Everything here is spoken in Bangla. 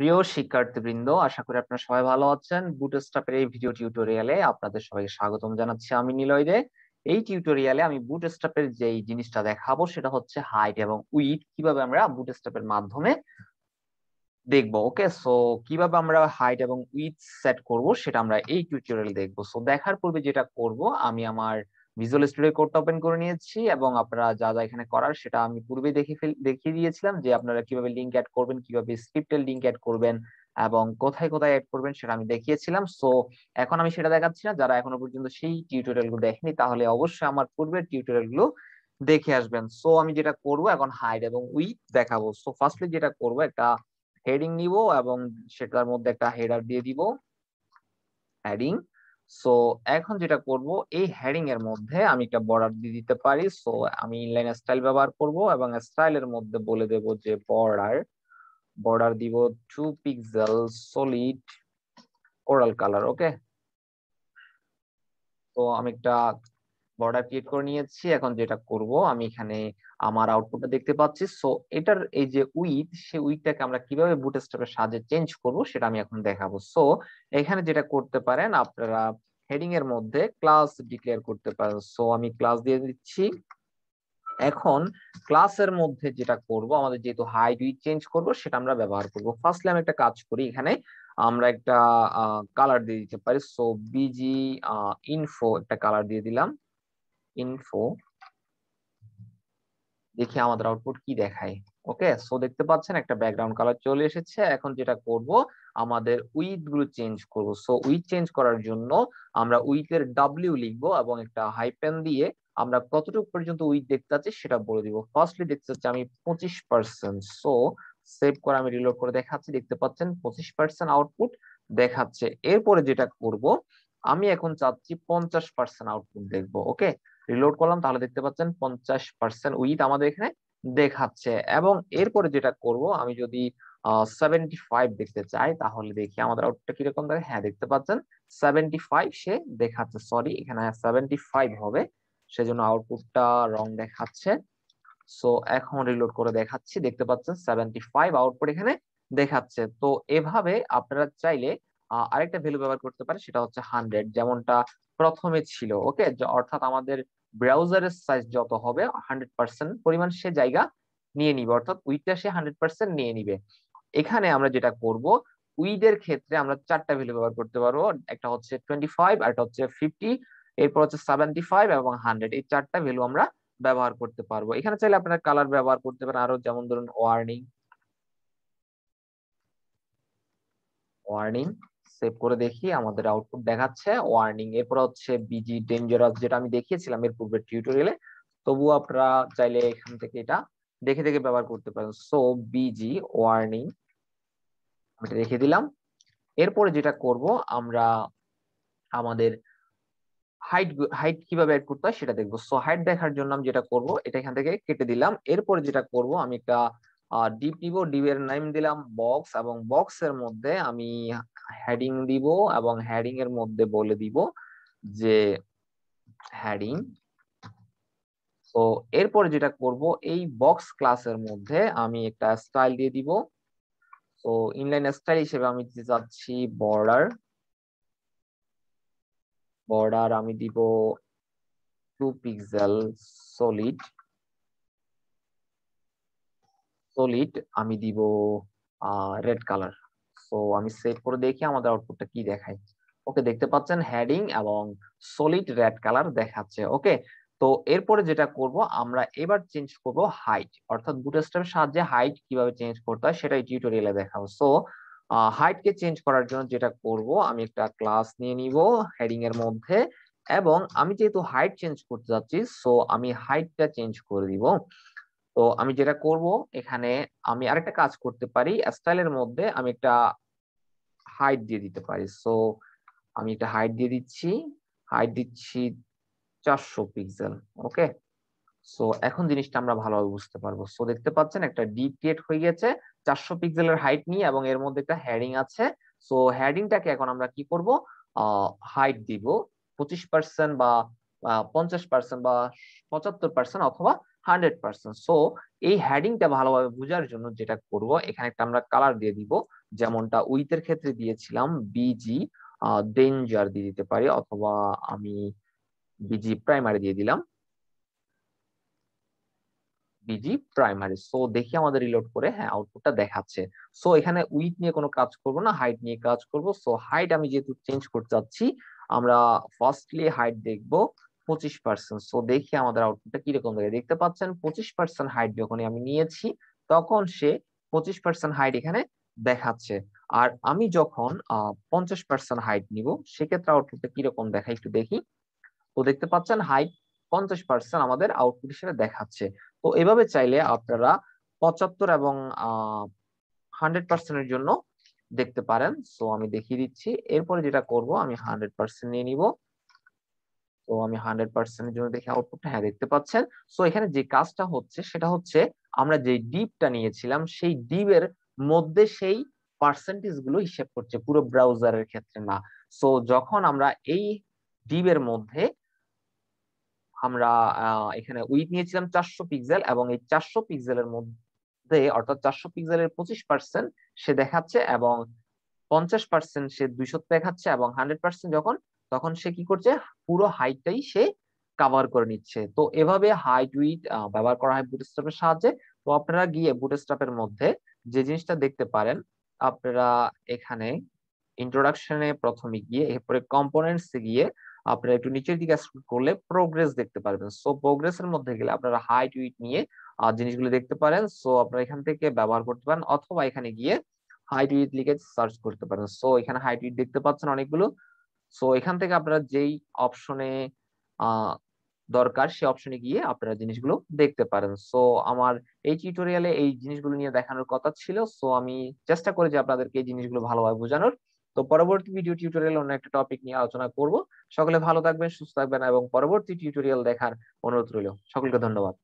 প্রিয় শিক্ষার্থীবৃন্দ, আশা করি আপনারা সবাই ভালো আছেন। বুটস্ট্র্যাপের এই ভিডিও টিউটোরিয়ালে আপনাদের সবাইকে স্বাগতম জানাচ্ছি আমি নিলয় দে। এই টিউটোরিয়ালে আমি বুটস্ট্র্যাপের যে জিনিসটা দেখাবো সেটা হচ্ছে হাইট এবং উইড কীভাবে আমরা বুটস্ট্র্যাপের মাধ্যমে দেখব ওকে সো কীভাবে আমরা হাইট এবং উইথ সেট করব সেটা আমরা এই টিউটোরিয়ালে দেখব। সো দেখার পূর্বে যেটা করব, আমি আমার ভিজুয়াল স্টুডিও কোডটা ওপেন করে নিয়েছি এবং আপনারা যা যা এখানে করার সেটা আমি পূর্বে দেখে দেখিয়ে দিয়েছিলাম যে আপনারা কীভাবে লিংক অ্যাড করবেন, কীভাবে স্ক্রিপ্টের লিংক অ্যাড করবেন এবং কোথায় কোথায় অ্যাড করবেন সেটা আমি দেখিয়েছিলাম। সো এখন আমি সেটা দেখাচ্ছি না, যারা এখনও পর্যন্ত সেই টিউটোরিয়ালগুলো দেখেনি তাহলে অবশ্যই আমার পূর্বের টিউটোরিয়ালগুলো দেখে আসবেন। সো আমি যেটা করব এখন হাইড এবং উইথ দেখাবো। সো ফার্স্টলি যেটা করব, একটা হেডিং নিব এবং সেটার মধ্যে একটা হেডার দিয়ে দিব। হেডিং সো এখন যেটা করব, এই হেডিং এর মধ্যে আমি একটা বর্ডার দিয়ে দিতে পারি। সো আমি ইনলাইন স্টাইল ব্যবহার করব এবং স্টাইলের মধ্যে বলে দেব যে বর্ডার বর্ডার দিব two pixel solid coral colour okay তো আমি একটা বর্ডার ক্রিয়েট করে নিয়েছি। এখন যেটা করব, আমি এখানে আমার আউটপুটটা দেখতে পাচ্ছি। সো এটার এই যে উইথ সেই উইথটাকে আমরা কীভাবে বুটস্ট্র্যাপের সাহায্যে চেঞ্জ করব, সেটা আমি এখন দেখাবো। সো এখানে যেটা করতে পারেন, আপনারা হেডিং এর মধ্যে ক্লাস ডিক্লেয়ার করতে পারেন সো আমি ক্লাস দিয়ে দিচ্ছি। এখন ক্লাসের মধ্যে যেটা করব, আমাদের যেহেতু হাইট উইথ চেঞ্জ করব, সেটা আমরা ব্যবহার করব। ফার্স্টলি আমি একটা কাজ করি। এখানে আমরা একটা কালার দিয়ে দিতে পারি। সো বিজি ইনফো একটা কালার দিয়ে দিলাম। ইনফো দেখি আমাদের আউটপুট কি দেখায়। ওকে সো দেখতে পাচ্ছেন একটা ব্যাকগ্রাউন্ড কালার চলে এসেছে। এখন যেটা করব আমাদের উইথগুলো চেঞ্জ করব। সো উইথ চেঞ্জ করার জন্য আমরা উইথ এর ডাব্লিউ লিখব এবং একটা হাইপেন দিয়ে আমরা কতটুকু পর্যন্ত উইথ দেখতে চাচ্ছি সেটা বলে দিব। ফার্স্টলি দেখতে চাচ্ছি আমি পঁচিশ পার্সেন্ট সো সেভ করে আমি রিলোড করে দেখাচ্ছি। দেখতে পাচ্ছেন পঁচিশ পার্সেন্ট আউটপুট দেখাচ্ছে। এরপরে যেটা করব, আমি এখন চাচ্ছি পঞ্চাশ পার্সেন্ট আউটপুট দেখব। ওকে রিলোড করলাম, তাহলে দেখতে পাচ্ছেন পঞ্চাশ পার্সেন্ট উইথ আমাদের এখানে দেখাচ্ছে। এবং এরপরে যেটা করব, আমি যদি সেভেন্টি ফাইভ দেখতে চাই, তাহলে দেখি আমাদের আউটপুটটা কীরকম দেখে হ্যাঁ দেখতে পাচ্ছেন সেভেন্টি ফাইভ সে দেখাচ্ছে। সরি এখানে সেভেন্টি ফাইভ হবে, সেজন্য আউটপুটটা রং দেখাচ্ছে। সো এখন রিলোড করে দেখাচ্ছি, দেখতে পাচ্ছেন সেভেন্টি ফাইভ আউটপুট এখানে দেখাচ্ছে। তো এভাবে আপনারা চাইলে আরেকটা ভ্যালু ব্যবহার করতে পারে সেটা হচ্ছে হান্ড্রেড যেমনটা প্রথমে ছিল ওকে অর্থাৎ আমাদের ব্রাউজারের সাইজ যত হবে হান্ড্রেড পার্সেন্ট পরিমাণ সে জায়গা নিয়ে নিবে। অর্থাৎ উইথটা সে হান্ড্রেড পার্সেন্ট নিয়ে নিবে। এখানে আমরা যেটা করব উইডের ক্ষেত্রে আমরা চারটা ভ্যালু ব্যবহার করতে পারব। একটা হচ্ছে টোয়েন্টি ফাইভ একটা হচ্ছে ফিফটি এরপর হচ্ছে সেভেন্টি ফাইভ এবং হান্ড্রেড এই চারটা ভ্যালু আমরা ব্যবহার করতে পারব। এখানে চাইলে আপনারা কালার ব্যবহার করতে পারেন। আরও যেমন ধরুন ওয়ার্নিং ওয়ার্নিং সেভ করে দেখি, আমাদের আউটপুট দেখাচ্ছে। ওয়ার্নিং এরপর হচ্ছে বিজি ডেঞ্জারাস যেটা আমি দেখিয়েছিলাম এর পূর্বের টিউটোরিয়ালে তবুও আপনারা চাইলে এখান থেকে এটা দেখে দেখে ব্যবহার করতে পারেন। সো বিজি ওয়ার্নিং এটা রেখে দিলাম। এরপরে যেটা করব, আমরা আমাদের হাইট হাইট কীভাবে অ্যাড করতে হয় সেটা দেখব। সো হাইট দেখার জন্য আমি যেটা করব, এটা এখান থেকে কেটে দিলাম। এরপরে যেটা করব, আমি একটা ডিপ নিব ডিপ এর নাম দিলাম বক্স এবং বক্স এর মধ্যে আমি হেডিং দিব এবং হেডিং এর মধ্যে বলে দিব যে হেডিং তো এরপরে যেটা করব, এই বক্স ক্লাসের মধ্যে আমি একটা স্টাইল দিয়ে দিব। তো ইনলাইন স্টাইল হিসেবে আমি দিতে চাচ্ছি বর্ডার বর্ডার আমি দিব টু পিক্সেল সলিড সলিড আমি দিব রেড কালার সো আমি সেভ করে দেখি আমাদের আউটপুটটা কি দেখায়। ওকে দেখতে পাচ্ছেন হেডিং এবং সলিড রেড কালার দেখাচ্ছে ওকে তো এরপরে যেটা করব, আমরা এবার চেঞ্জ করব হাইট অর্থাৎ বুটস্ট্র্যাপের সাহায্যে হাইট কীভাবে চেঞ্জ করতে হয় সেটাই টিউটোরিয়ালে দেখাবো। সো হাইট কে চেঞ্জ করার জন্য যেটা করব, আমি একটা ক্লাস নিয়ে নিব হেডিং এর মধ্যে এবং আমি যেহেতু হাইট চেঞ্জ করতে যাচ্ছি সো আমি হাইটটা চেঞ্জ করে দিব। তো আমি যেটা করব, এখানে আমি আরেকটা কাজ করতে পারি। স্টাইলের মধ্যে আমি একটা হাইট দিয়ে দিতে পারি। সো আমি একটা হাইট দিয়ে দিচ্ছি। হাইট দিচ্ছি চারশো পিক্সেল ওকে সো এখন জিনিসটা আমরা ভালোভাবে বুঝতে পারব। সো দেখতে পাচ্ছেন একটা ডিপ ক্রিয়েট হয়ে গেছে। চারশো পিক্সেলের হাইট নিয়ে এবং এর মধ্যে একটা হেডিং আছে। সো হেডিংটাকে এখন আমরা কি করব? হাইট দিব। পঁচিশ পার্সেন্ট বা পঞ্চাশ পার্সেন্ট বা, পঁচাত্তর পার্সেন্ট অথবা হান্ড্রেড পার্সেন্ট। সো এই হ্যাডিংটা ভালোভাবে বোঝার জন্য যেটা করব, এখানে একটা আমরা কালার দিয়ে দিব। যেমনটা উইথের ক্ষেত্রে দিয়েছিলাম বিজি ডেঞ্জার দিয়ে দিতে পারি, অথবা আমি বিজি প্রাইমারি দিয়ে দিলাম। বিজি প্রাইমারি সো দেখি আমাদের রিলোড করে হ্যাঁ আউটপুটটা দেখাচ্ছে। সো এখানে উইথ নিয়ে কোনো কাজ করব না হাইট নিয়ে কাজ করব। সো হাইট আমি যেহেতু চেঞ্জ করতে চাচ্ছি, আমরা ফার্স্টলি হাইট দেখব। পঁচিশ পার্সেন্ট সো দেখি আমাদের আউটপুটটা কীরকম দেখে। দেখতে পাচ্ছেন পঁচিশ পার্সেন্ট হাইট যখনই আমি নিয়েছি, তখন সে পঁচিশ পার্সেন্ট হাইট এখানে দেখাচ্ছে। আর আমি যখন পঞ্চাশ পার্সেন্ট হাইট নিব, সেক্ষেত্রে আউটপুটটা কীরকম দেখা একটু দেখি। তো, দেখতে পাচ্ছেন হাইট পঞ্চাশ পার্সেন্ট আমাদের আউটপুট হিসেবে দেখাচ্ছে। তো, এভাবে চাইলে আপনারা পঁচাত্তর এবং হান্ড্রেড পার্সেন্টের জন্য দেখতে পারেন। সো আমি দেখিয়ে দিচ্ছি। এরপরে যেটা করব, আমি হান্ড্রেড পার্সেন্ট নিয়ে নিব। তো আমি হান্ড্রেড পার্সেন্টের জন্য দেখি আউটপুটটা হ্যাঁ দেখতে পাচ্ছেন। সো এখানে যে কাজটা হচ্ছে, সেটা হচ্ছে আমরা যে ডিপটা নিয়েছিলাম, সেই ডিপের মধ্যে সেই পার্সেন্টেজগুলো হিসেব করছে, পুরো ব্রাউজারের ক্ষেত্রে না। সো যখন আমরা এই ডিপের মধ্যে আমরা এখানে উইথ নিয়েছিলাম চারশো পিক্সেল এবং এই চারশো পিক্সেলের মধ্যে, অর্থাৎ চারশো পিক্সেলের পঁচিশ পার্সেন্ট সে দেখাচ্ছে এবং পঞ্চাশ পার্সেন্ট সে দুইশো দেখাচ্ছে এবং হান্ড্রেড পার্সেন্ট যখন তখন সে কি করছে? পুরো হাইটটাই সে কাভার করে নিচ্ছে। তো এভাবে হাইট উইথ ব্যবহার করা হয় বুটস্ট্রাপের সাহায্যে। তো আপনারা গিয়ে বুটস্ট্রাপের মধ্যে যে জিনিসটা দেখতে পারেন, আপনারা এখানে ইন্ট্রোডাকশনে প্রথমে গিয়ে, এরপরে কম্পোনেন্টস গিয়ে আপনারা একটু নিচের দিকে করলে প্রোগ্রেস দেখতে পারবেন। সো প্রোগ্রেসের মধ্যে গেলে আপনারা হাইট উইট নিয়ে জিনিসগুলো দেখতে পারেন। সো আপনারা এখান থেকে ব্যবহার করতে পারেন অথবা এখানে গিয়ে হাইট উইট লিখে সার্চ করতে পারেন। সো এখানে হাইট উইট দেখতে পাচ্ছেন অনেকগুলো। সো এখান থেকে আপনারা যেই অপশনে দরকার সেই অপশনে গিয়ে আপনারা জিনিসগুলো দেখতে পারেন। সো আমার এই টিউটোরিয়ালে এই জিনিসগুলো নিয়ে দেখানোর কথা ছিল। সো আমি চেষ্টা করি যে আপনাদেরকে এই জিনিসগুলো ভালোভাবে বোঝানোর। তো পরবর্তী ভিডিও টিউটোরিয়াল অন্য একটা টপিক নিয়ে আলোচনা করব। সকলে ভালো থাকবেন, সুস্থ থাকবেন এবং পরবর্তী টিউটোরিয়াল দেখার অনুরোধ রইল। সকলকে ধন্যবাদ।